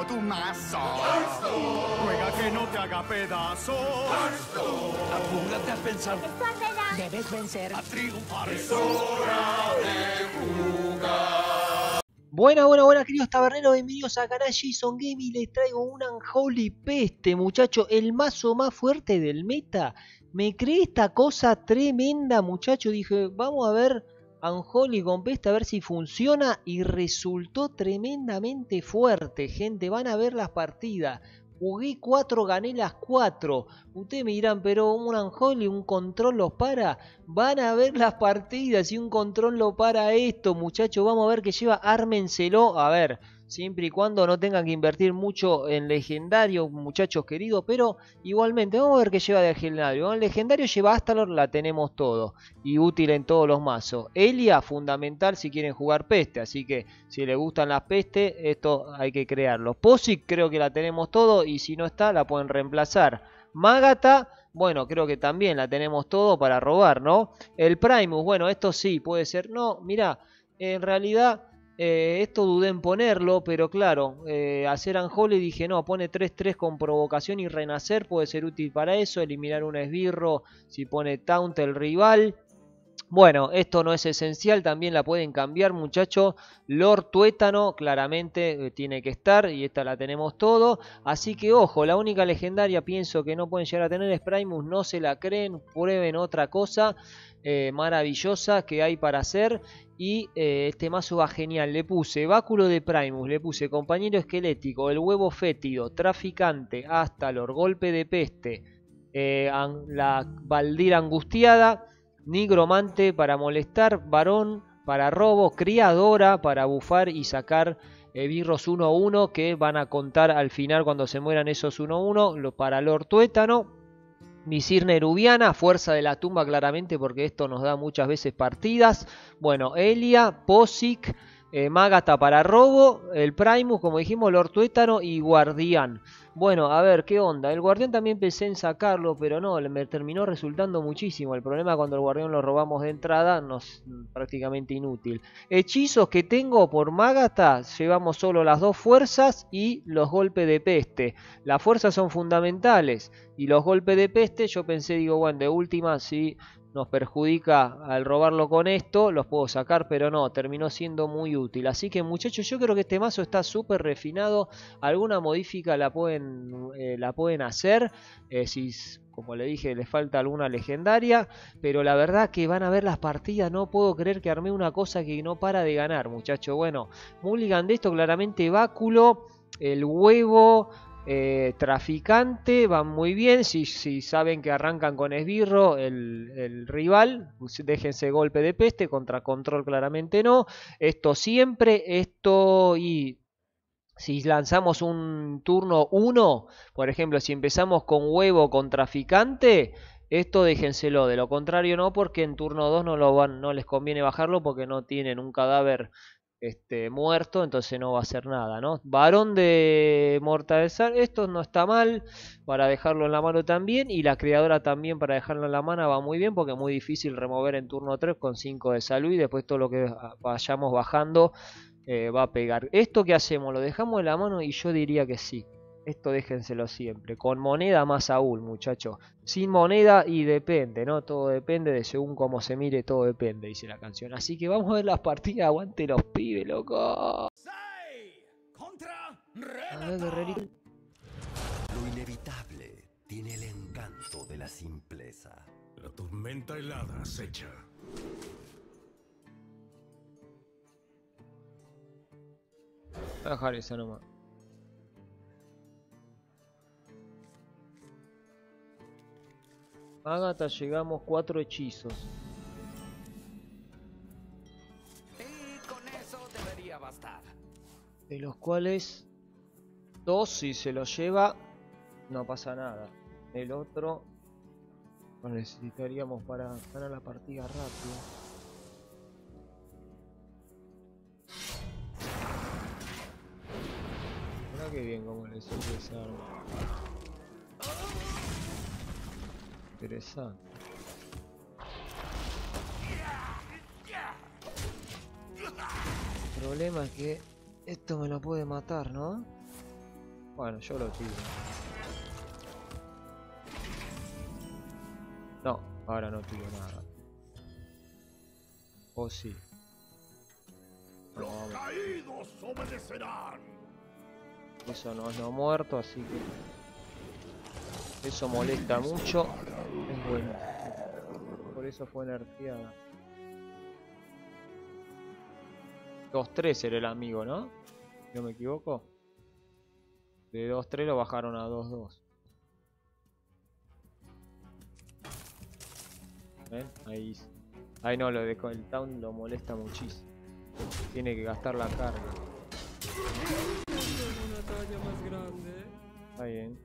tengo tu mazo. Juega que no te haga pedazos. Apúrate a pensar. Debes vencer. A triunfar. Buena, buena, buena, queridos taberneros, bienvenidos a canal Jason Game y les traigo un Unholy Peste, muchacho, el mazo más fuerte del meta. Me creé esta cosa tremenda, muchacho, dije, vamos a ver Unholy con a ver si funciona y resultó tremendamente fuerte, gente, van a ver las partidas. Jugué 4, gané las 4. Ustedes me dirán, pero un Unholy, un control los para. Van a ver las partidas y un control lo para esto, muchachos. Vamos a ver que lleva, ármenselo. A ver, siempre y cuando no tengan que invertir mucho en legendario, muchachos queridos, pero igualmente, vamos a ver qué lleva de legendario. En legendario lleva Astalor, la tenemos todo, y útil en todos los mazos. Elia, fundamental si quieren jugar peste, así que si les gustan las pestes, esto hay que crearlo. Posic creo que la tenemos todo, y si no está, la pueden reemplazar. Magata, bueno, creo que también la tenemos todo para robar, ¿no? El Primus, bueno, esto sí, puede ser. No, mira, en realidad eh, esto dudé en ponerlo, pero claro, eh, hacer Unholy dije no, pone 3-3 con provocación y renacer, puede ser útil para eso, eliminar un esbirro si pone Taunt el rival. Bueno, esto no es esencial, también la pueden cambiar muchachos. Lord Tuétano claramente eh, tiene que estar y esta la tenemos todo. Así que ojo, la única legendaria pienso que no pueden llegar a tener es Primus, no se la creen, prueben otra cosa eh, maravillosa que hay para hacer. Y eh, este mazo va genial. Le puse báculo de Primus, le puse compañero esquelético, el huevo fétido, traficante, Astalor, golpe de peste, eh, la baldira angustiada, nigromante para molestar, varón para robo, criadora para bufar y sacar birros 1-1 que van a contar al final cuando se mueran esos 1-1 para Lord Tuétano Visir Nerubiana, fuerza de la tumba claramente porque esto nos da muchas veces partidas. Bueno, Elia, Posic, eh, Magata para robo, el Primus, como dijimos, Lord Tuétano y Guardián. Bueno, a ver, ¿qué onda? El Guardián también pensé en sacarlo, pero no, me terminó resultando muchísimo. El problema cuando el Guardián lo robamos de entrada, nos prácticamente inútil. Hechizos que tengo por Magata, llevamos solo las dos fuerzas y los golpes de peste. Las fuerzas son fundamentales y los golpes de peste, yo pensé, digo, bueno, de última, sí nos perjudica al robarlo con esto, los puedo sacar, pero no, terminó siendo muy útil. Así que muchachos, yo creo que este mazo está súper refinado, alguna modifica la pueden, eh, la pueden hacer, eh, si como le dije, le falta alguna legendaria, pero la verdad que van a ver las partidas, no puedo creer que armé una cosa que no para de ganar, muchachos. Bueno, Mulligan de esto claramente báculo, el huevo, eh, traficante van muy bien. Si, si, saben que arrancan con esbirro el, rival, pues déjense golpe de peste. Contra control, claramente no. Esto siempre, esto y. Si lanzamos un turno 1, por ejemplo, si empezamos con huevo con traficante, esto déjenselo, de lo contrario no, porque en turno 2 no, les conviene bajarlo porque no tienen un cadáver este, muerto, entonces no va a hacer nada, ¿no? Varón de mortalizar, esto no está mal para dejarlo en la mano también, y la creadora también para dejarlo en la mano va muy bien, porque es muy difícil remover en turno 3 con 5 de salud, y después todo lo que vayamos bajando eh, va a pegar. ¿Esto que hacemos? ¿Lo dejamos en la mano? Y yo diría que sí. Esto déjenselo siempre. Con moneda más aún, muchachos. Sin moneda y depende, ¿no? Todo depende de según cómo se mire, todo depende, dice la canción. Así que vamos a ver las partidas. Aguante los pibes, loco. Lo inevitable tiene el encanto de la simpleza. La tormenta helada acecha. Voy a dejar eso nomás. Agatha llegamos cuatro hechizos. Y con eso debería bastar. De los cuales dos si se lo lleva no pasa nada. El otro lo necesitaríamos para ganar la partida rápido. Mira que bien como le sube esa arma. Interesante. El problema es que esto me lo puede matar, ¿no? Bueno, yo lo tiro. No, ahora no tiro nada. O sí. No, Los caídos obedecerán. Eso no no muerto, así que... Eso molesta mucho. Es bueno. Por eso fue nerfeada. 2-3 era el amigo, ¿no? No me equivoco. De 2-3 lo bajaron a 2-2. ¿Ven? Ahí. Ahí no, lo de el town lo molesta muchísimo. Tiene que gastar la carga. Más grande. Está bien.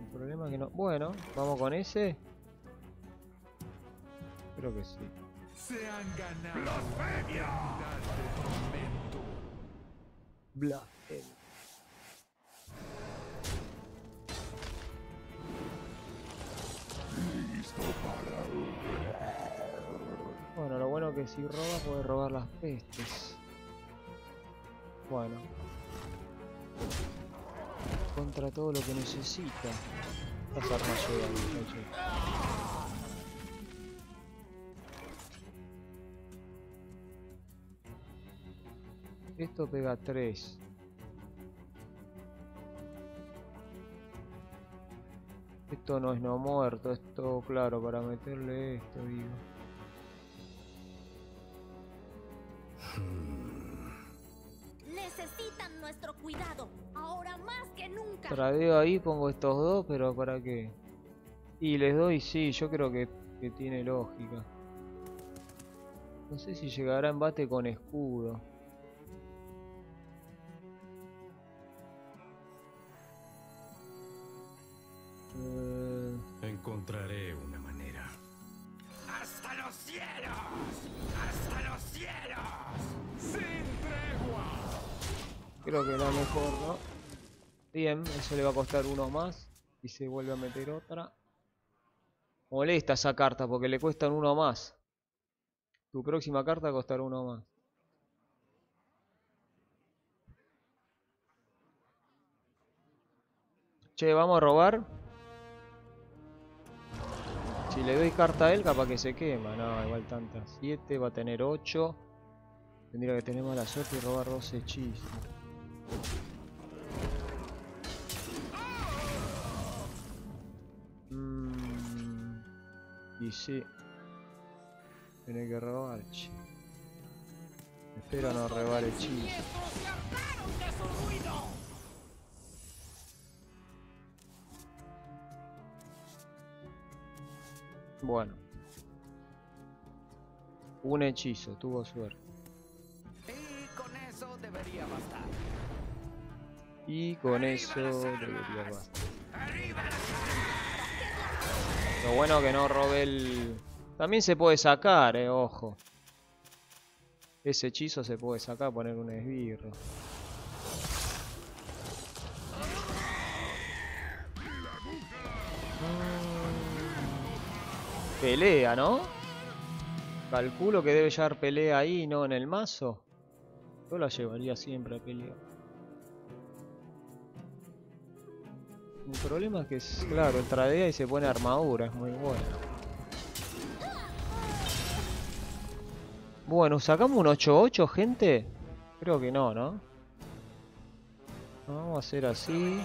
El problema es que no. Bueno, vamos con ese. Creo que sí. Se han ganado tormento. Blasfemia. Bueno, lo bueno que si roba puede robar las pestes. Bueno. Contra todo lo que necesita. Las armas llegan, muchachos. Esto pega 3. Esto no es no muerto, esto claro, para meterle esto, digo. Nunca. Tradeo ahí, pongo estos dos, pero ¿para qué? Y les doy, sí, yo creo que, que tiene lógica. No sé si llegará embate con escudo. Eh, Encontraré una manera. ¡Hasta los cielos! ¡Hasta los cielos! ¡Sin tregua! creo que la mejor, ¿no? Bien, eso le va a costar uno más. Y se vuelve a meter otra. Molesta esa carta porque le cuestan uno más. Tu próxima carta costará uno más. Che, vamos a robar. Si le doy carta a él, capaz que se quema. No, igual tantas. 7, va a tener 8. Tendría que tener mala suerte y robar dos hechizos. Y sí. Tiene que robar. Espero no robar hechizo. Bueno. Un hechizo, tuvo suerte. Y con eso debería bastar. Y con eso debería bastar. Lo bueno que no robé el... También se puede sacar, eh, ojo. Ese hechizo se puede sacar, poner un esbirro. Mm. Pelea, ¿no? Calculo que debe llevar pelea ahí, no en el mazo. Yo la llevaría siempre a pelear. El problema es que, es, claro, tradea y se pone armadura, es muy bueno. Bueno, ¿sacamos un 8-8, gente? Creo que no, ¿no? Vamos a hacer así.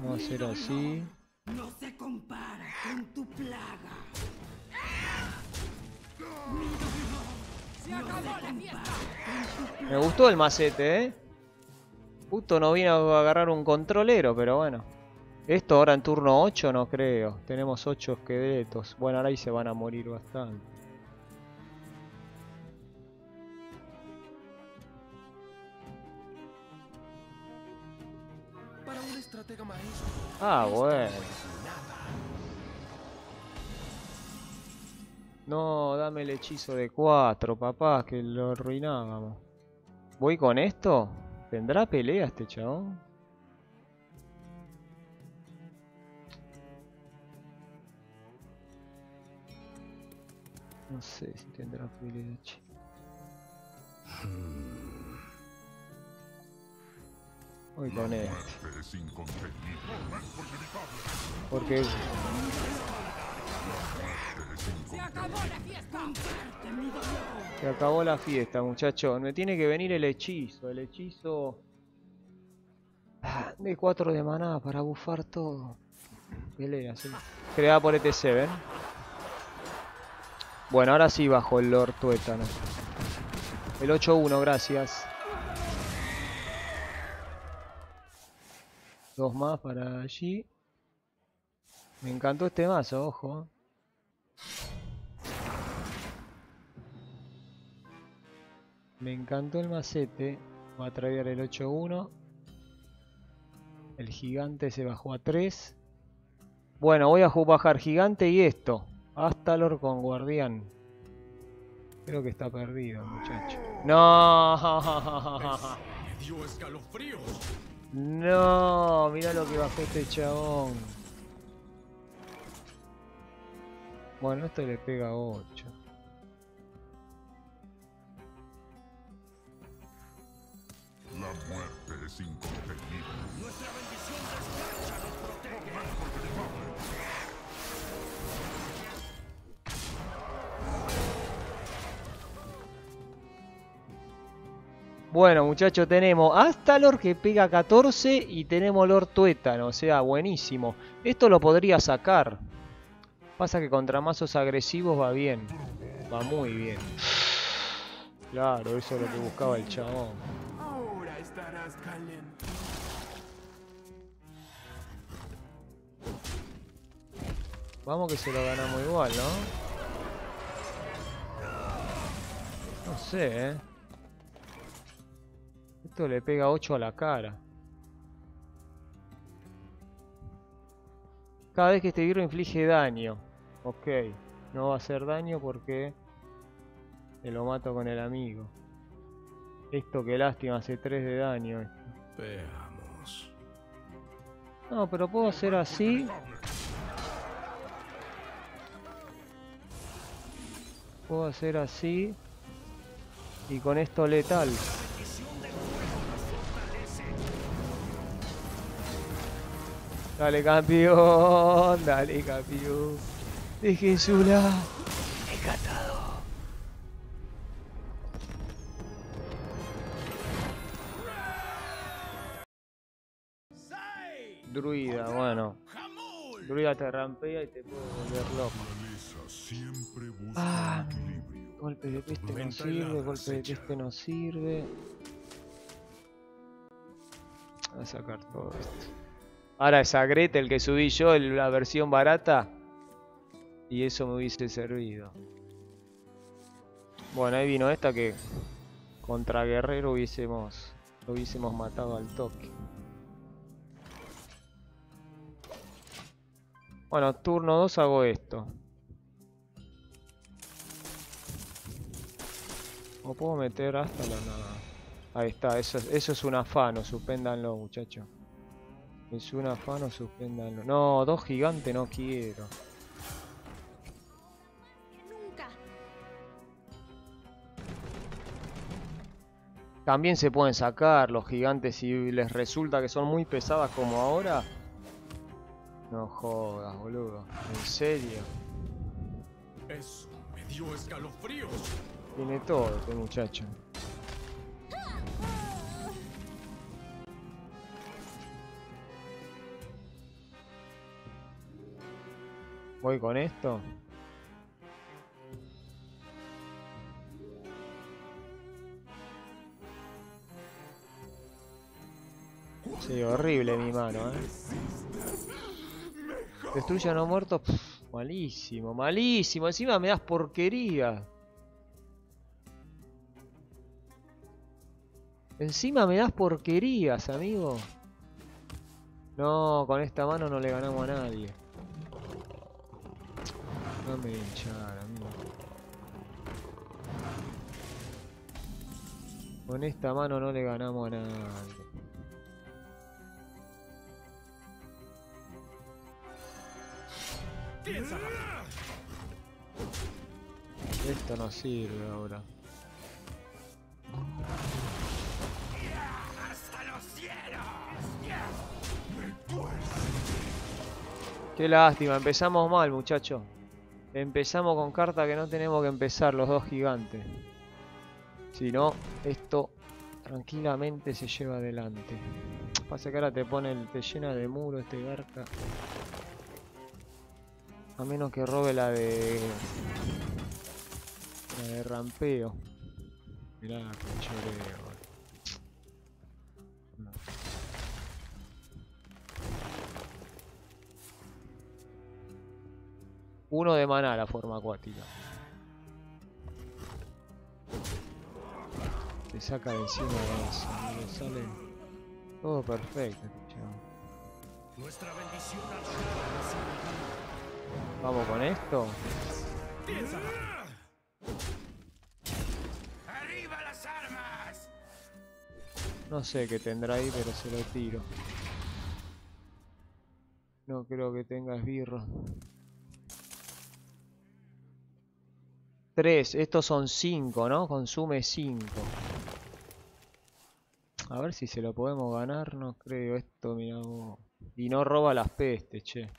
Vamos a hacer así. No se compara con tu plaga. Me gustó el macete, ¿eh? Justo no vino a agarrar un controlero, pero bueno. Esto ahora en turno 8 no creo. Tenemos 8 esqueletos. Bueno, ahora ahí se van a morir bastante. Para un estratega maestro. Ah, bueno. No, dame el hechizo de 4, papá, que lo arruinábamos. ¿Voy con esto? ¿Tendrá pelea este chabón? No sé si tendrá privilegio. Voy con este. Porque Se acabó la fiesta. Muchachos. Me tiene que venir el hechizo. El hechizo de 4 de maná para bufar todo. Pelea, sí. Creada por ETC, ¿ven? Bueno, ahora sí bajo el Lord Tuétano. El 8-1, gracias. Dos más para allí. Me encantó este mazo, ojo. Me encantó el macete. Va a traer el 8-1. El gigante se bajó a 3. Bueno, voy a bajar gigante y esto. Astalor con guardián. Creo que está perdido, muchacho. No. No, mira lo que bajó este chabón. Bueno, esto le pega 8. Muerte es incontenible. Bueno, muchachos, tenemos hasta Lord que pega 14 y tenemos Lord Tuétano, o sea, buenísimo. Esto lo podría sacar. Pasa que contra mazos agresivos va bien. Va muy bien. Claro, eso es lo que buscaba el chabón. Vamos que se lo ganamos igual, ¿no? No sé, ¿eh? Esto le pega 8 a la cara. Cada vez que este hierro inflige daño. Ok. No va a hacer daño porque... Se lo mato con el amigo. Esto que lástima hace 3 de daño. Veamos. No, pero puedo hacer así. Puedo hacer así. Y con esto letal. Dale campeón, dale campeón. Dejen su la. Druida, bueno. Druida te rampea y te puede volver loco. Ah. Golpe de peste no sirve, golpe de peste no sirve. Voy a sacar todo esto. Ahora esa Gretel que subí yo, la versión barata. Y eso me hubiese servido. Bueno, ahí vino esta que contra Guerrero hubiésemos, lo hubiésemos matado al toque. Bueno, turno 2 hago esto. O puedo meter hasta la nada. Ahí está, eso, es- un afano, suspéndanlo muchachos. Es un afano, suspéndanlo. No, dos gigantes no quiero. También se pueden sacar los gigantes si les resulta que son muy pesadas como ahora. No jodas, boludo. En serio. Eso me dio escalofríos. Tiene todo este muchacho. Voy con esto. Sí, horrible mi mano, eh. Destruye a no muertos. malísimo, malísimo. Encima me das porquería. Encima me das porquerías, amigo. No, con esta mano no le ganamos a nadie. No me hinchar, amigo. Con esta mano no le ganamos a nadie. Esto no sirve ahora. Qué lástima, empezamos mal, muchacho. Empezamos con carta que no tenemos que empezar, los dos gigantes. Si no, esto tranquilamente se lleva adelante. Pasa que ahora te pone, el- te llena de muro este garca. A menos que robe la de... La de rampeo. Mirá que choreo. No. Uno de maná la forma acuática. Te saca de encima de eso. le sale todo perfecto. este chabón. Vamos con esto. ¡Arriba las armas! No sé qué tendrá ahí, pero se lo tiro. No creo que tenga esbirro. Tres, estos son cinco, ¿no? Consume cinco. A ver si se lo podemos ganar, no creo. Esto, mira. Y no roba las pestes, che.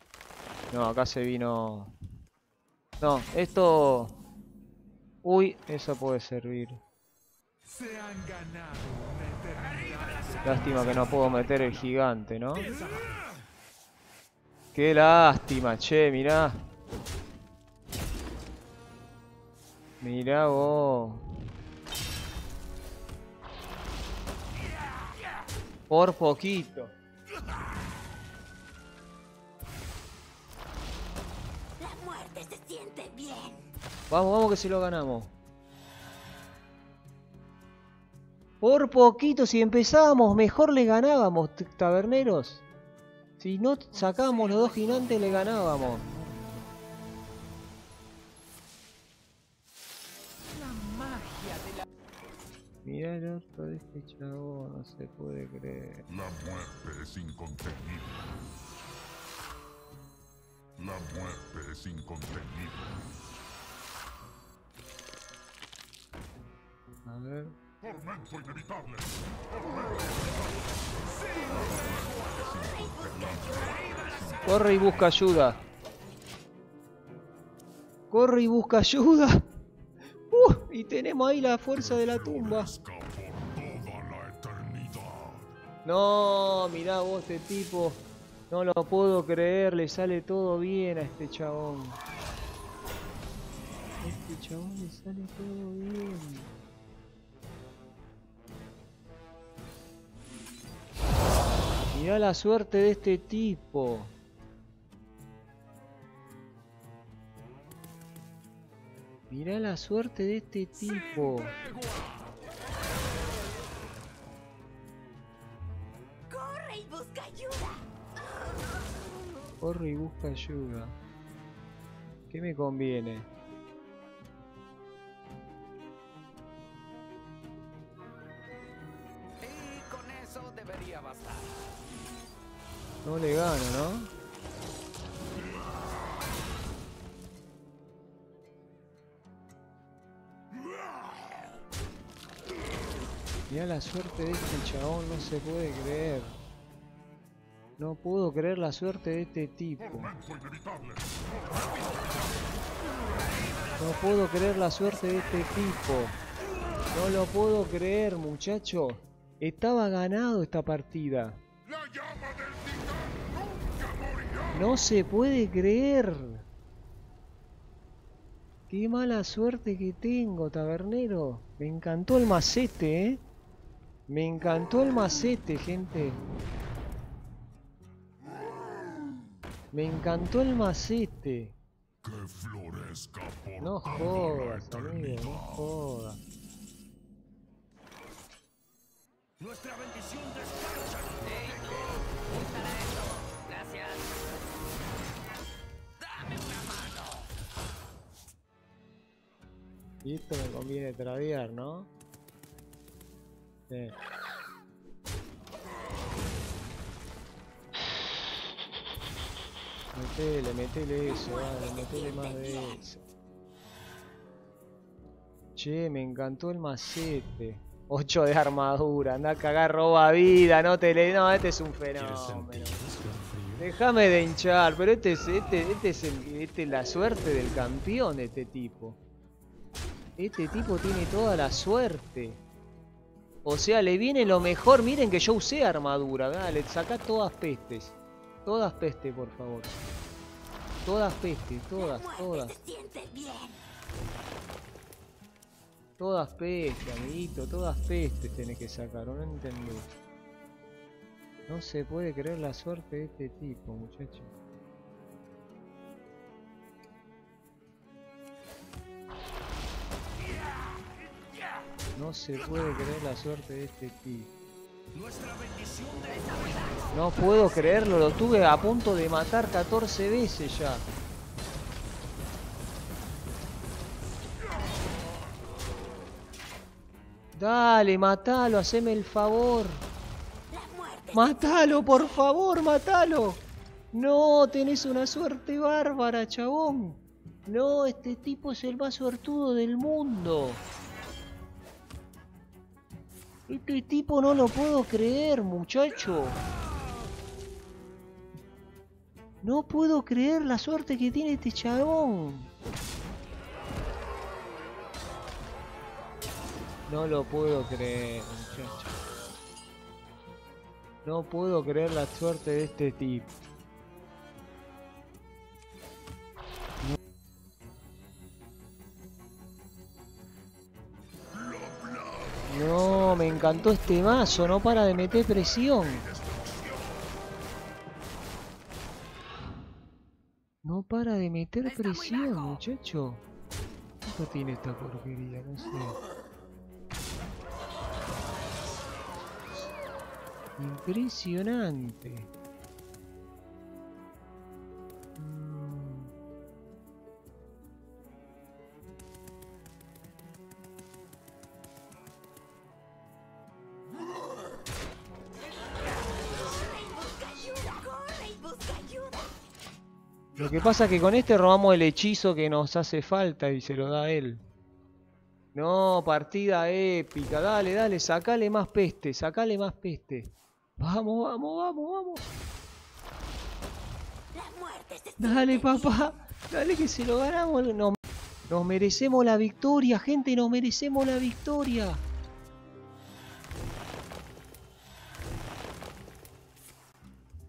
No, acá se vino... No, esto... Uy, eso puede servir. Lástima que no puedo meter el gigante, ¿no? Qué lástima, che, mirá. Mirá vos. Por poquito. Siente bien. Vamos, vamos que se lo ganamos. Por poquito, si empezábamos mejor le ganábamos, taberneros. Si no sacábamos los dos gigantes le ganábamos. Mirá el orto de este chavo, no se puede creer. La muerte es incontenible. La muerte es incontenible. A ver. Tormento inevitable. Corre y busca ayuda. Corre y busca ayuda. Uh, y tenemos ahí la fuerza de la tumba. No, mirá vos este tipo. No lo puedo creer, le sale todo bien a este chabón. A este chabón le sale todo bien. Mirá la suerte de este tipo. Mirá la suerte de este tipo. Corre y busca ayuda. ¿Qué me conviene? Y con eso debería bastar. No le gano, ¿no? Mirá la suerte de este chabón, no se puede creer. No puedo creer la suerte de este tipo. No puedo creer la suerte de este tipo. No lo puedo creer, muchacho. Estaba ganado esta partida. No se puede creer. Qué mala suerte que tengo, tabernero. Me encantó el macete, ¿eh? Me encantó el macete, gente. Me encantó el macete. Que florezca por No jodas, amigo, no jodas. Nuestra bendición descansa. ¡Ey, tú! Úsala eso. Gracias. ¡Dame una mano! Y esto me conviene tradear, ¿no? Sí. Metele, metele eso, dale, metele más de eso. Che, me encantó el macete. 8 de armadura, anda a cagar roba vida, no te le... No, este es un ¿Quieres fenómeno. Déjame de hinchar, pero este es, este, este es, el- este es la suerte del campeón, este tipo. Este tipo tiene toda la suerte. O sea, le viene lo mejor. Miren que yo usé armadura. Dale, saca todas pestes. Todas pestes, por favor. Todas pestes, todas, todas. Bien. Todas pestes, amiguito. Todas pestes tenés que sacar. No entendés. No se puede creer la suerte de este tipo, muchacho. No se puede creer la suerte de este tipo. No puedo creerlo, lo tuve a punto de matar 14 veces ya. Dale, matalo, haceme el favor. Matalo, por favor, matalo. No, tenés una suerte bárbara, chabón. No, este tipo es el más suertudo del mundo. Este tipo no lo puedo creer, muchacho. No puedo creer la suerte que tiene este chabón. No lo puedo creer, muchacho. No puedo creer la suerte de este tipo. Me encantó este mazo, no para de meter presión. No para de meter presión, muchacho. ¿Cuánto tiene esta porquería? No sé. Impresionante. Mm. Lo que pasa es que con este robamos el hechizo que nos hace falta y se lo da él. No, partida épica. Dale, dale, sacale más peste, sacale más peste. Vamos, vamos, vamos, vamos. Se Dale, papá. Dale que se lo ganamos. Nos, nos merecemos la victoria, gente. Nos merecemos la victoria.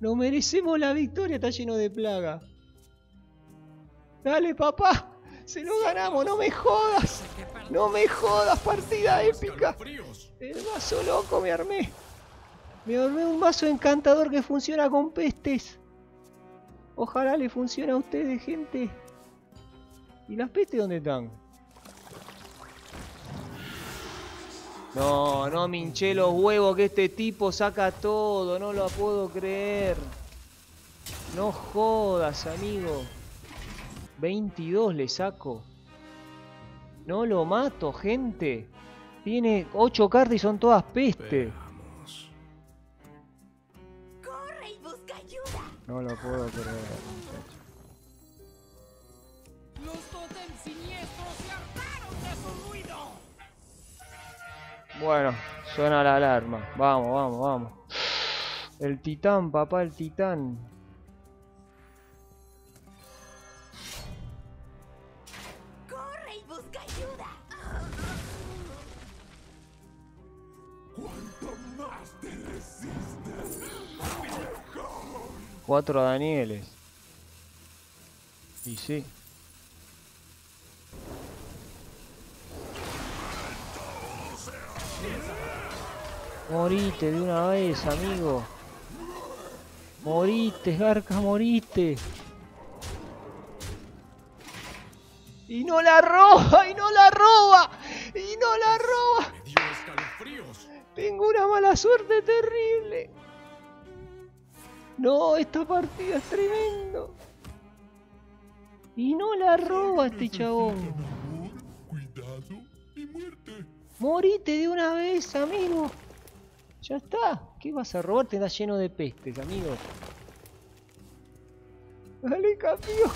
Nos merecemos la victoria. Está lleno de plaga. Dale, papá. Se lo ganamos. No me jodas. No me jodas. Partida épica. El mazo loco me armé. Me armé un mazo encantador que funciona con pestes. Ojalá le funcione a ustedes, gente. ¿Y las pestes dónde están? No, no me hinché los huevos que este tipo saca todo. No lo puedo creer. No jodas, amigo. 22 le saco. No lo mato, gente. Tiene 8 cartas y son todas peste. Veamos. corre y busca ayuda. No lo puedo creer, muchacho. Los totems siniestros se hartaron de su ruido. Bueno, suena la alarma. Vamos, vamos, vamos. El titán, papá, el titán. Cuatro Danieles. Y sí. Morite de una vez, amigo. Morite, Garca, morite. Y no la roba, y no la roba, y no la roba. Tengo una mala suerte terrible. No, esta partida es tremendo. Y no la roba este chabón. Cuidado y muerte. Morite de una vez, amigo. Ya está. ¿Qué vas a robar? Te está lleno de pestes, amigo. Dale, campeón.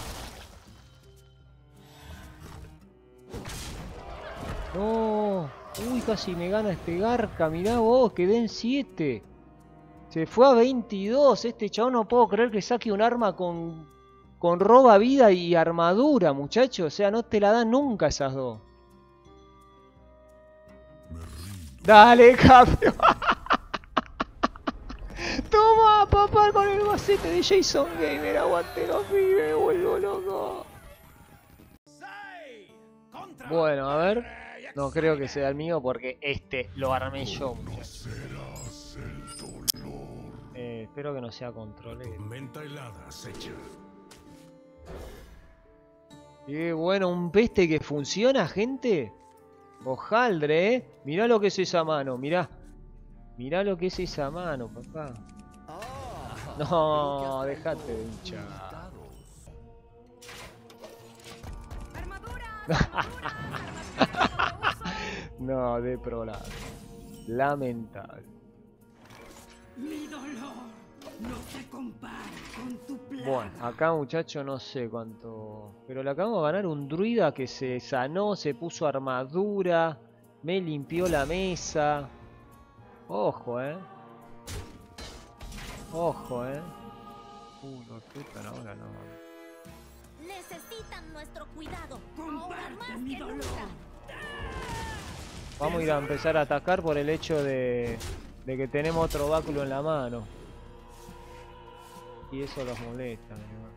No. Uy, casi me gana este garca. Mirá vos, quedé en 7. Se fue a 22. Este chabón no puedo creer que saque un arma con, con roba vida y armadura, muchacho. O sea, no te la dan nunca esas dos. Dale, campeón. Toma, papá, con el macete de Jason Gamer. Aguante los pibes, vuelvo loco. Bueno, a ver. No creo que sea el mío porque este lo armé yo, muchacho. Eh, espero que no sea control. eh. Menta helada acecha. Qué bueno, un peste que funciona, gente. Hojaldre, eh. Mirá lo que es esa mano, mirá. Mirá lo que es esa mano, papá. No, dejate de hinchar. No, de pro lado. Lamentable. Mi dolor no se compara con tu plan. Bueno, acá muchacho no sé cuánto... Pero le acabamos de ganar un druida que se sanó, se puso armadura, me limpió la mesa. Ojo, eh. Ojo, eh. Uh, lo quitan ahora no. Necesitan nuestro cuidado. Comparte más mi que dolor. nunca. Vamos a ir a empezar a atacar por el hecho de, de que tenemos otro báculo en la mano. Y eso los molesta, mi hermano.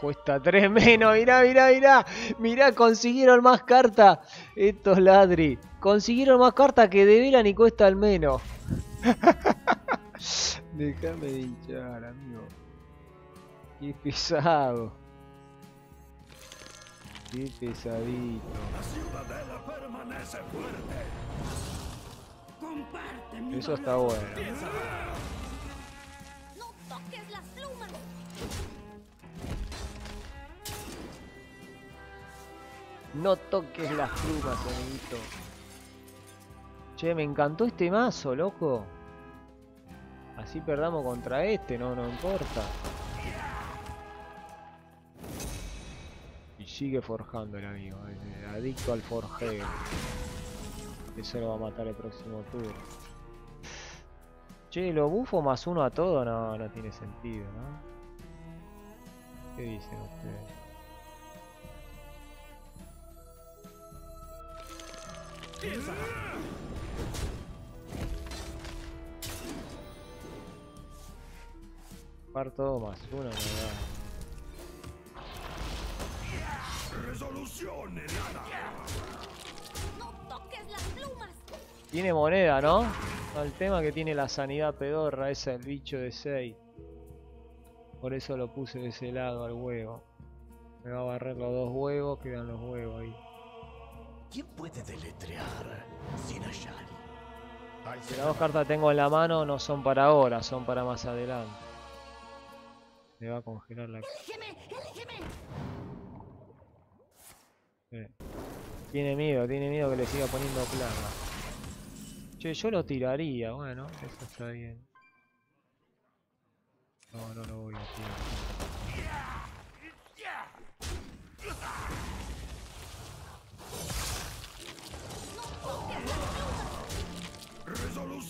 Cuesta 3 menos, mirá, mirá, mirá. Mirá, consiguieron más cartas. Estos ladri. Consiguieron más cartas que debelan y cuesta al menos. Déjame de hinchar, amigo. Qué pesado. Qué pesadito. La ciudadela permanece fuerte. Comparte mi Eso está bueno. No toques las plumas. No toques las plumas, amiguito. Che, me encantó este mazo, loco. Así perdamos contra este, no, no importa. Sigue forjando el amigo, adicto al forjeo. Eso lo va a matar el próximo turno. Che, lo bufo más uno a todo no, no tiene sentido, ¿no? ¿Qué dicen ustedes? Parto más uno, me da. Resolución helada. No toques las plumas. Tiene moneda, ¿no? El tema que tiene la sanidad pedorra, esa el bicho de 6. Por eso lo puse de ese lado al huevo. Me va a barrer los dos huevos, quedan los huevos ahí. ¿Quién puede deletrear sin Ashari? Si las dos cartas que tengo en la mano no son para ahora, son para más adelante. Me va a congelar la... Elígeme, elígeme. Eh. Tiene miedo, tiene miedo que le siga poniendo plaga. Che, yo lo tiraría, bueno, eso está bien. No, no lo voy a tirar.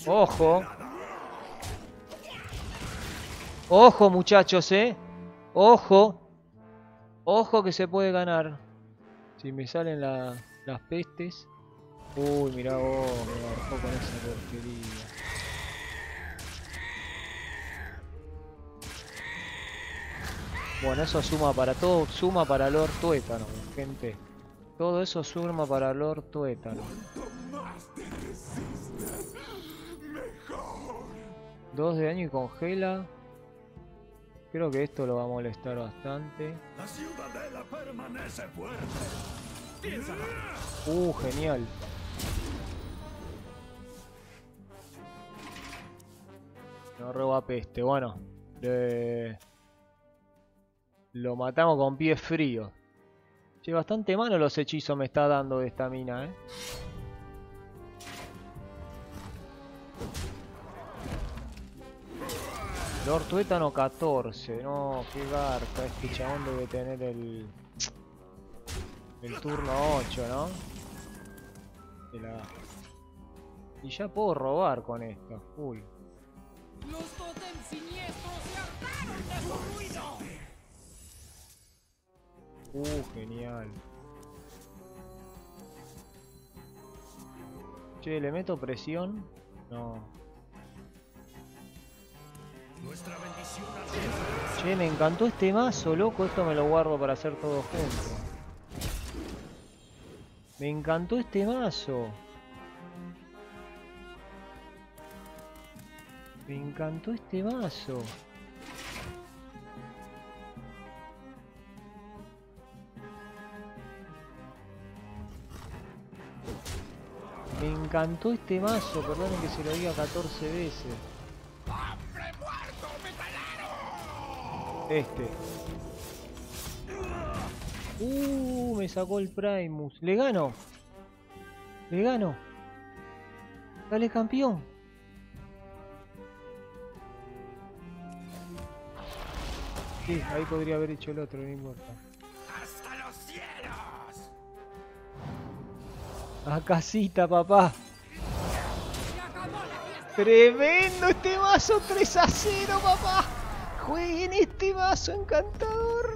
Ojo. Ojo muchachos, eh. Ojo. Ojo que se puede ganar. Si me salen la- las pestes. Uy, mirá vos, me bajó con esa porquería. Bueno, eso suma para todo, suma para Lord Tuétano, gente. Todo eso suma para Lord Tuétano. Dos de daño y congela. Creo que esto lo va a molestar bastante. La. Uh, genial. No roba peste. Bueno, lo matamos con pies fríos. Che, bastante mano los hechizos me está dando esta mina, eh. Lord Tuétano 14. No, qué garca. Este chabón debe tener el. El turno 8, ¿no? De la- Y ya puedo robar con esta, full. Los totems siniestros se hartaron de su ruido. Uh, genial. Che, ¿le meto presión? No. Che, me encantó este mazo, loco. Esto me lo guardo para hacer todo junto. Me encantó este mazo. Me encantó este mazo. Me encantó este mazo, perdonen que se lo diga 14 veces. Este. Uh, me sacó el Primus. Le gano. Le gano. Dale campeón. Sí, ahí podría haber hecho el otro, no importa. ¡Hasta los cielos! A casita, papá. Tremendo este mazo 3 a 0, papá. Jueguen este mazo encantador.